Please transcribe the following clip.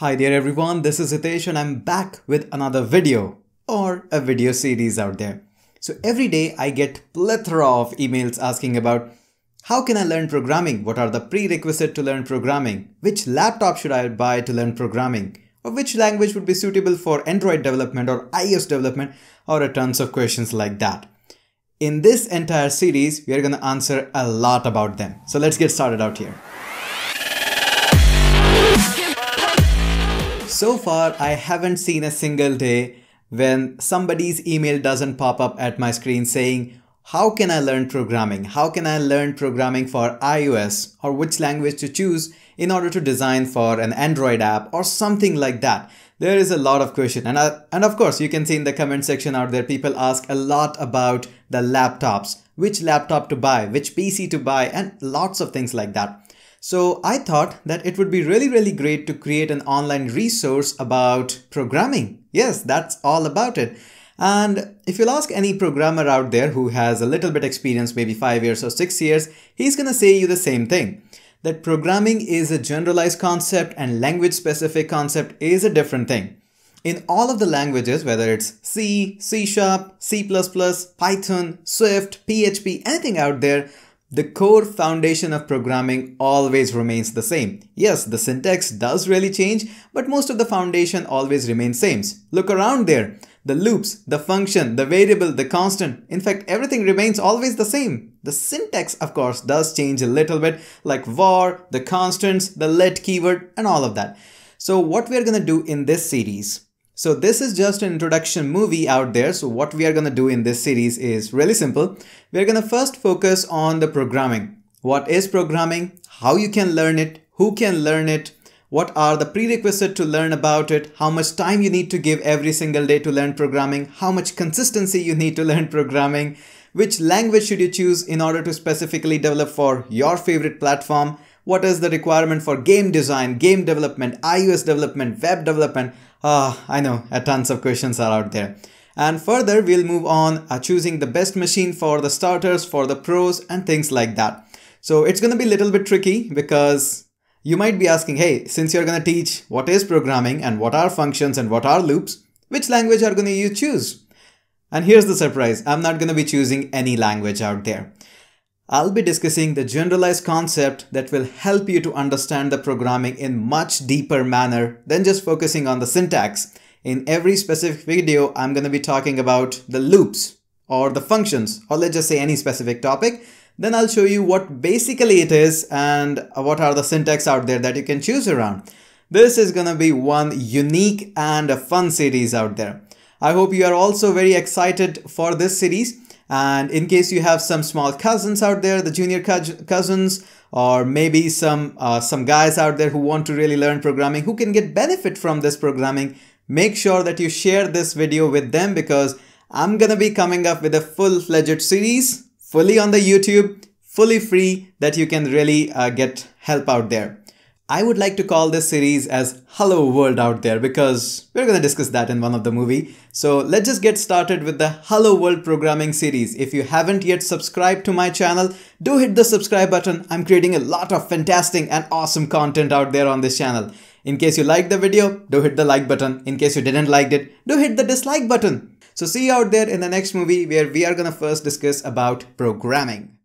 Hi there everyone, this is Hitesh and I'm back with another video or a video series out there. So every day I get plethora of emails asking about how can I learn programming? What are the prerequisite to learn programming? Which laptop should I buy to learn programming? Or which language would be suitable for Android development or iOS development or a tons of questions like that. In this entire series, we are going to answer a lot about them. So let's get started out here. So far, I haven't seen a single day when somebody's email doesn't pop up at my screen saying, how can I learn programming? How can I learn programming for iOS or which language to choose in order to design for an Android app or something like that? There is a lot of question and, uh, and of course you can see in the comment section out there people ask a lot about the laptops, which laptop to buy, which PC to buy and lots of things like that. So I thought that it would be really, really great to create an online resource about programming. Yes, that's all about it. And if you'll ask any programmer out there who has a little bit experience, maybe five years or six years, he's gonna say you the same thing. That programming is a generalized concept and language specific concept is a different thing. In all of the languages, whether it's C, C Sharp, C++, Python, Swift, PHP, anything out there, the core foundation of programming always remains the same. Yes, the syntax does really change, but most of the foundation always remains same. Look around there. The loops, the function, the variable, the constant, in fact, everything remains always the same. The syntax, of course, does change a little bit, like var, the constants, the let keyword, and all of that. So what we're gonna do in this series so this is just an introduction movie out there. So what we are going to do in this series is really simple. We're going to first focus on the programming. What is programming? How you can learn it? Who can learn it? What are the prerequisites to learn about it? How much time you need to give every single day to learn programming? How much consistency you need to learn programming? Which language should you choose in order to specifically develop for your favorite platform? What is the requirement for game design, game development, iOS development, web development? Ah, I know, a tons of questions are out there. And further, we'll move on uh, choosing the best machine for the starters, for the pros and things like that. So it's going to be a little bit tricky because you might be asking, hey, since you're going to teach what is programming and what are functions and what are loops, which language are going to you choose? And here's the surprise, I'm not going to be choosing any language out there. I'll be discussing the generalized concept that will help you to understand the programming in much deeper manner than just focusing on the syntax. In every specific video, I'm going to be talking about the loops or the functions, or let's just say any specific topic. Then I'll show you what basically it is and what are the syntax out there that you can choose around. This is going to be one unique and a fun series out there. I hope you are also very excited for this series. And in case you have some small cousins out there, the junior cousins, or maybe some uh, some guys out there who want to really learn programming, who can get benefit from this programming, make sure that you share this video with them because I'm gonna be coming up with a full-fledged series, fully on the YouTube, fully free, that you can really uh, get help out there. I would like to call this series as Hello World out there because we're going to discuss that in one of the movie. So let's just get started with the Hello World programming series. If you haven't yet subscribed to my channel, do hit the subscribe button. I'm creating a lot of fantastic and awesome content out there on this channel. In case you liked the video, do hit the like button. In case you didn't like it, do hit the dislike button. So see you out there in the next movie where we are to first discuss about programming.